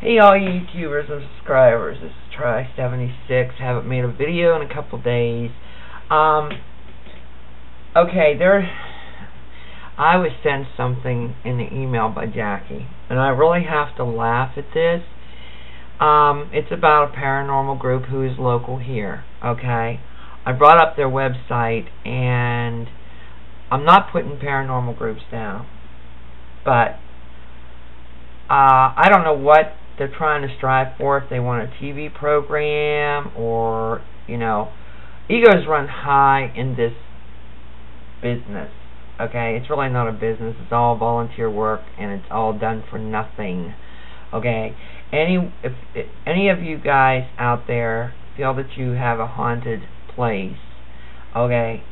Hey all YouTubers and subscribers, this is Try76, haven't made a video in a couple days. Um, okay, there, I was sent something in the email by Jackie, and I really have to laugh at this. Um, it's about a paranormal group who is local here, okay? I brought up their website, and I'm not putting paranormal groups down, but uh, I don't know what they're trying to strive for, if they want a TV program or, you know, egos run high in this business. Okay, it's really not a business. It's all volunteer work and it's all done for nothing. Okay, any if, if any of you guys out there feel that you have a haunted place, okay,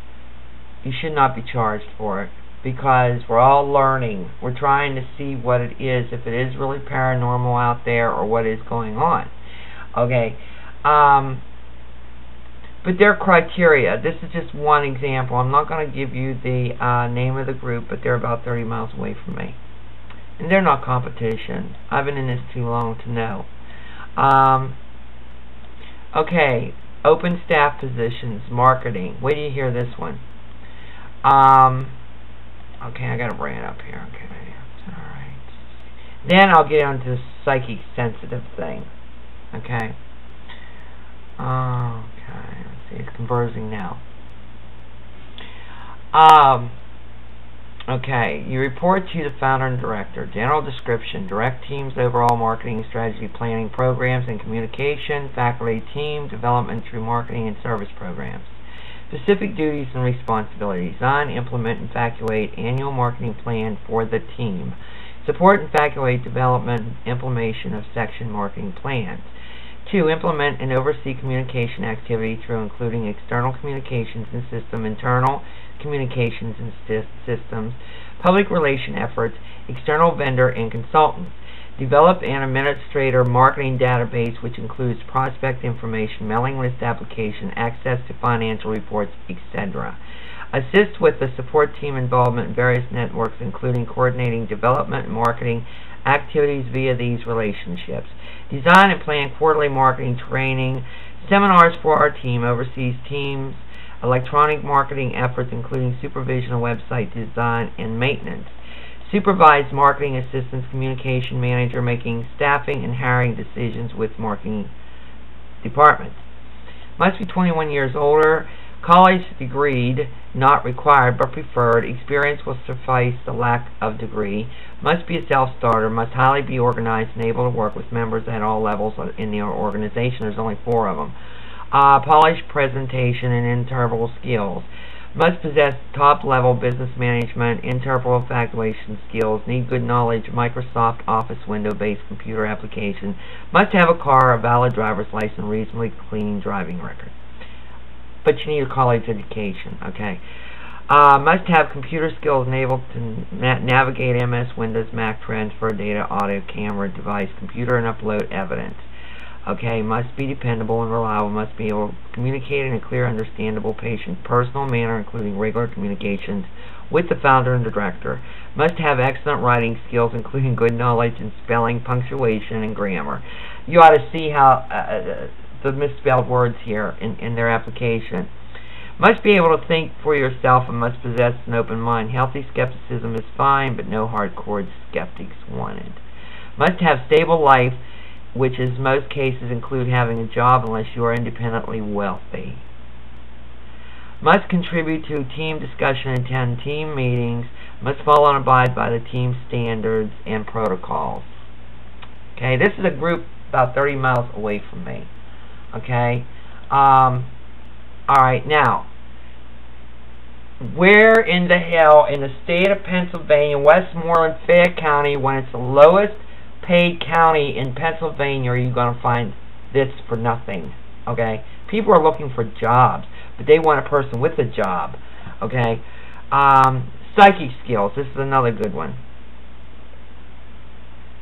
you should not be charged for it because we're all learning. We're trying to see what it is, if it is really paranormal out there or what is going on. Okay. Um, but their criteria, this is just one example. I'm not going to give you the uh, name of the group, but they're about 30 miles away from me. And they're not competition. I've been in this too long to know. Um, okay, open staff positions, marketing. Wait do you hear this one. Um, Okay, I gotta bring it up here. Okay, alright. Then I'll get onto the psychic sensitive thing. Okay. Okay, let's see, it's conversing now. Um, okay, you report to the founder and director. General description, direct teams, overall marketing strategy, planning programs and communication, faculty team, development through marketing and service programs. Specific duties and responsibilities. Design, implement, and evaluate annual marketing plan for the team. Support and evaluate development and implementation of section marketing plans. 2. Implement and oversee communication activity through including external communications and system, internal communications and systems, public relation efforts, external vendor and consultants. Develop an administrator marketing database which includes prospect information, mailing list application, access to financial reports, etc. Assist with the support team involvement in various networks including coordinating development and marketing activities via these relationships. Design and plan quarterly marketing training, seminars for our team, overseas teams, electronic marketing efforts including supervision of website design and maintenance. Supervise marketing assistants, communication manager, making staffing and hiring decisions with marketing departments. Must be 21 years older. College degreed, not required but preferred. Experience will suffice the lack of degree. Must be a self-starter. Must highly be organized and able to work with members at all levels in the organization. There's only four of them. Uh, polished presentation and interval skills must possess top-level business management, interval evaluation skills, need good knowledge of Microsoft Office window-based computer application, must have a car, a valid driver's license, reasonably clean driving record. But you need a college education, okay? Uh, must have computer skills enabled to na navigate MS, Windows, Mac, transfer data, audio, camera, device, computer, and upload evidence okay, must be dependable and reliable, must be able to communicate in a clear, understandable, patient, personal manner, including regular communications with the founder and the director, must have excellent writing skills, including good knowledge in spelling, punctuation, and grammar. You ought to see how uh, uh, the misspelled words here in, in their application. Must be able to think for yourself and must possess an open mind. Healthy skepticism is fine, but no hardcore skeptics wanted. Must have stable life which in most cases include having a job unless you are independently wealthy. Must contribute to team discussion and attend team meetings. Must follow and abide by the team standards and protocols. Okay, this is a group about 30 miles away from me. Okay, um, alright, now, where in the hell in the state of Pennsylvania, Westmoreland, Fayette County, when it's the lowest paid county in Pennsylvania are you going to find this for nothing? Okay? People are looking for jobs, but they want a person with a job. Okay? Um, psychic skills. This is another good one.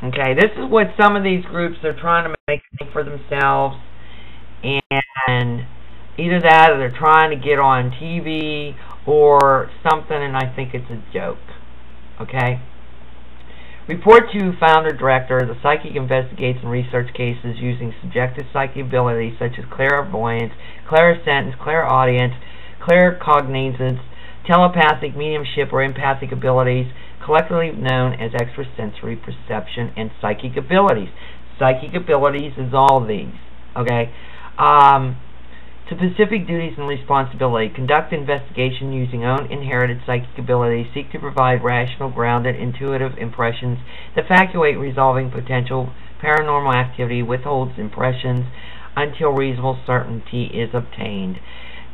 Okay, this is what some of these groups are trying to make for themselves, and either that or they're trying to get on TV or something, and I think it's a joke. Okay? Report to founder director. The psychic investigates and research cases using subjective psychic abilities such as clairvoyance, clairsentience, clairaudience, claircognizance, telepathic, mediumship, or empathic abilities, collectively known as extrasensory perception and psychic abilities. Psychic abilities is all these. Okay. Um, specific duties and responsibility. Conduct investigation using own inherited psychic abilities. Seek to provide rational, grounded, intuitive impressions. Evaluate resolving potential paranormal activity. Withholds impressions until reasonable certainty is obtained.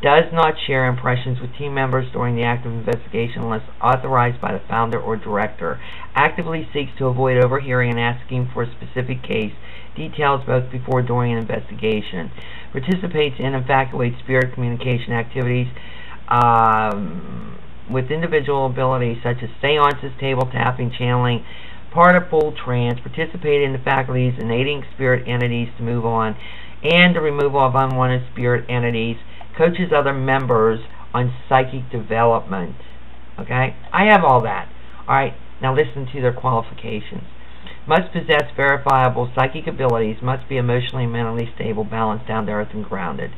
Does not share impressions with team members during the active investigation unless authorized by the founder or director. Actively seeks to avoid overhearing and asking for a specific case details both before during an investigation. Participates in and evaluates spirit communication activities um, with individual abilities such as seances, table tapping, channeling, partial trance, participate in the faculties enabling spirit entities to move on, and the removal of unwanted spirit entities, coaches other members on psychic development. Okay? I have all that. Alright, now listen to their qualifications must possess verifiable psychic abilities, must be emotionally and mentally stable, balanced, down to earth, and grounded.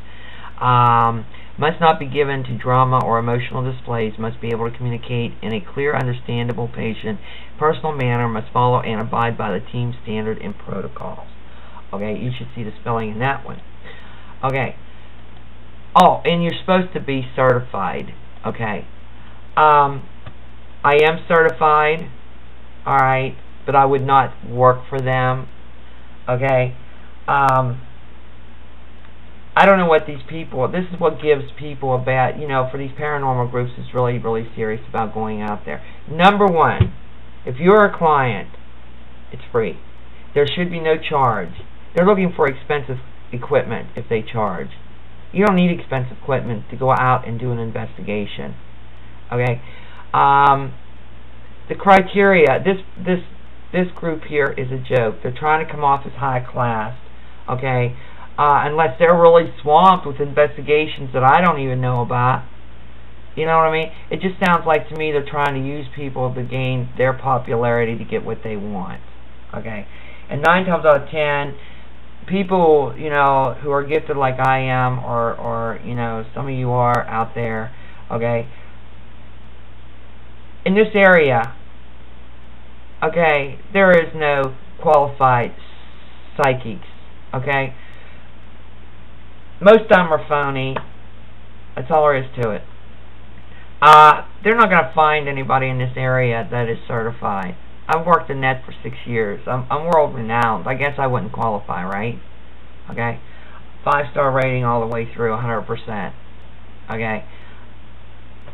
Um, must not be given to drama or emotional displays, must be able to communicate in a clear, understandable, patient, personal manner, must follow and abide by the team standard and protocols. Okay, you should see the spelling in that one. Okay. Oh, and you're supposed to be certified. Okay. Um, I am certified. Alright but I would not work for them. Okay? Um, I don't know what these people, this is what gives people a bad, you know, for these paranormal groups it's really, really serious about going out there. Number one, if you're a client, it's free. There should be no charge. They're looking for expensive equipment if they charge. You don't need expensive equipment to go out and do an investigation. Okay? Um, the criteria, this, this this group here is a joke. They're trying to come off as high class, okay? Uh, unless they're really swamped with investigations that I don't even know about. You know what I mean? It just sounds like to me they're trying to use people to gain their popularity to get what they want. Okay? And nine times out of ten, people, you know, who are gifted like I am, or, or you know, some of you are out there, okay, in this area, okay, there is no qualified psychics, okay? Most of them are phony. That's all there is to it. Uh, they're not going to find anybody in this area that is certified. I've worked in that for six years. I'm, I'm world renowned. I guess I wouldn't qualify, right? Okay? Five star rating all the way through, 100%. Okay?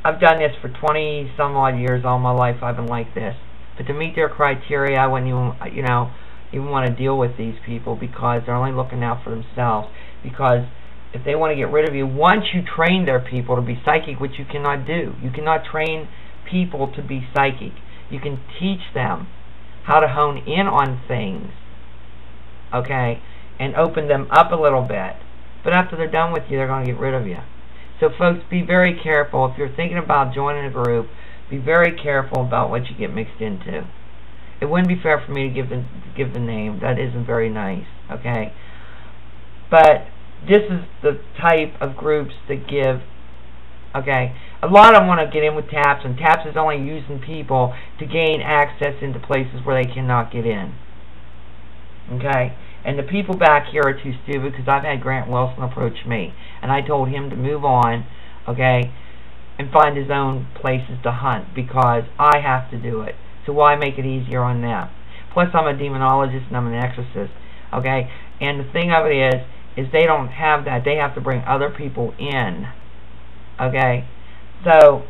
I've done this for 20 some odd years. All my life I've been like this. But to meet their criteria, I wouldn't even, you know, even want to deal with these people because they're only looking out for themselves. Because if they want to get rid of you, once you train their people to be psychic, which you cannot do, you cannot train people to be psychic. You can teach them how to hone in on things, okay, and open them up a little bit. But after they're done with you, they're going to get rid of you. So folks, be very careful. If you're thinking about joining a group, be very careful about what you get mixed into. It wouldn't be fair for me to give the give the name. That isn't very nice. Okay, but this is the type of groups that give. Okay, a lot of them want to get in with TAPS, and TAPS is only using people to gain access into places where they cannot get in. Okay, and the people back here are too stupid because I've had Grant Wilson approach me, and I told him to move on. Okay, and find his own places to hunt because I have to do it. So why make it easier on them? Plus, I'm a demonologist and I'm an exorcist. Okay, and the thing of it is, is they don't have that. They have to bring other people in. Okay, so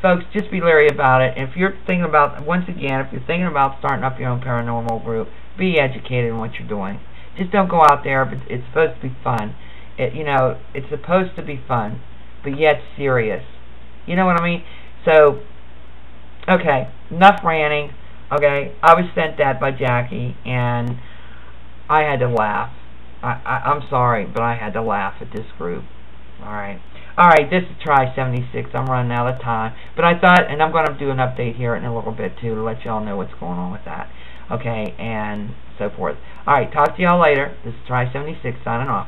folks, just be leery about it. If you're thinking about, once again, if you're thinking about starting up your own paranormal group, be educated in what you're doing. Just don't go out there. But it's supposed to be fun. It, you know, it's supposed to be fun, but yet serious. You know what I mean? So, okay, enough ranting. Okay, I was sent that by Jackie, and I had to laugh. I, I, I'm sorry, but I had to laugh at this group. All right. Alright, this is Try 76. I'm running out of time. But I thought, and I'm going to do an update here in a little bit too to let y'all know what's going on with that. Okay, and so forth. Alright, talk to y'all later. This is Try 76 signing off.